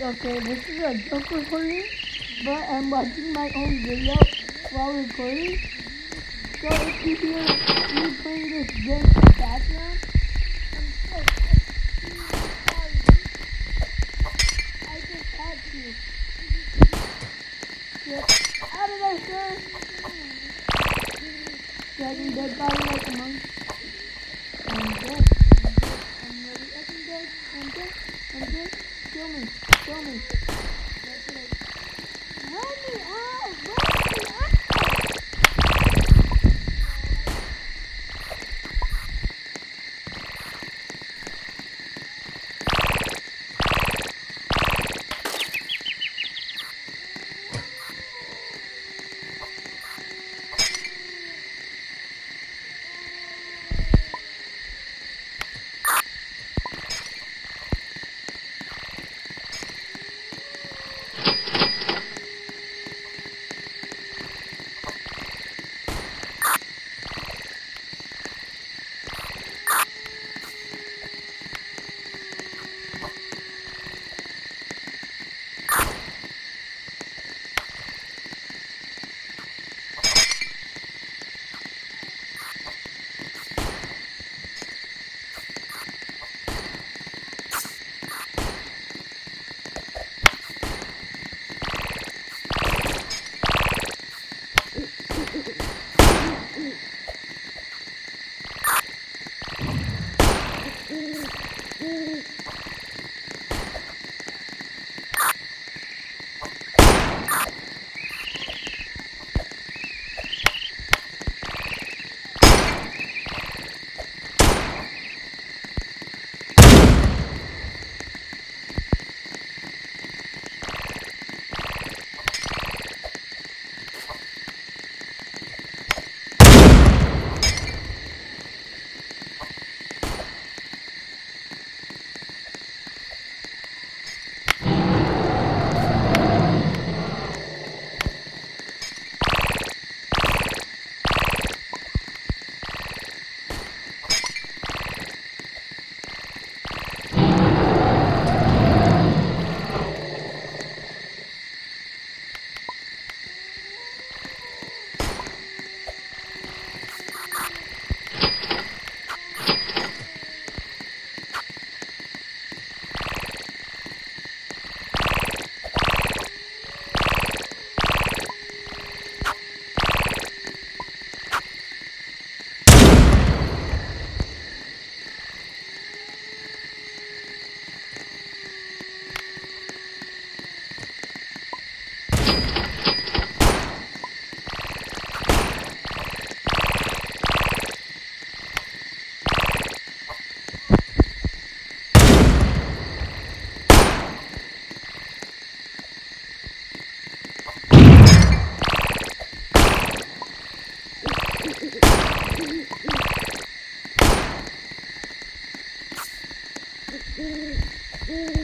Okay, this is a joke recording, but I'm watching my own video while recording. So if you hear me playing this game in the background, I'm so sorry. I just had to. Get out of there, sir! Dragging dead body like a monkey. I'm dead. I'm dead. I'm ready. I'm dead. I'm dead. I'm dead. Kill me. Kill me. Mm-hmm.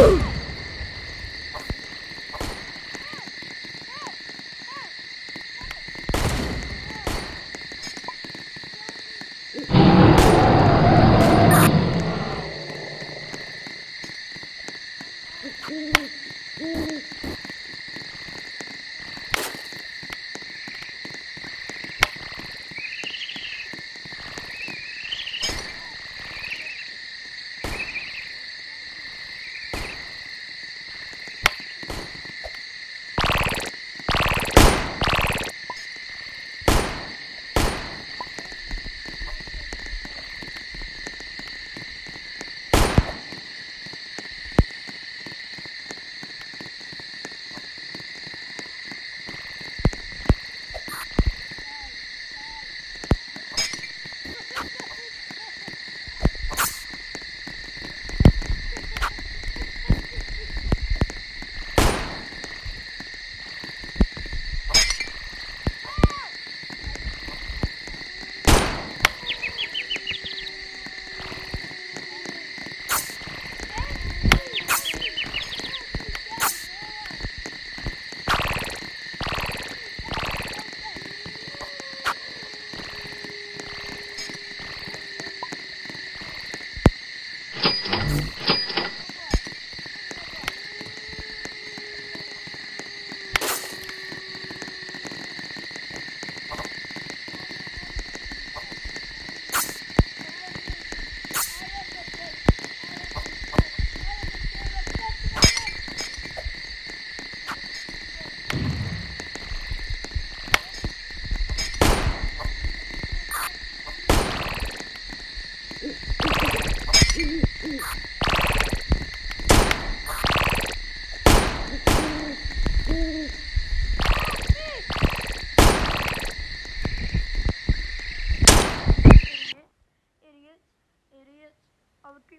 Woo!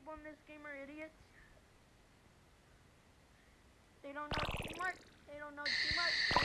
People in this game are idiots. They don't know teamwork. They don't know teamwork. They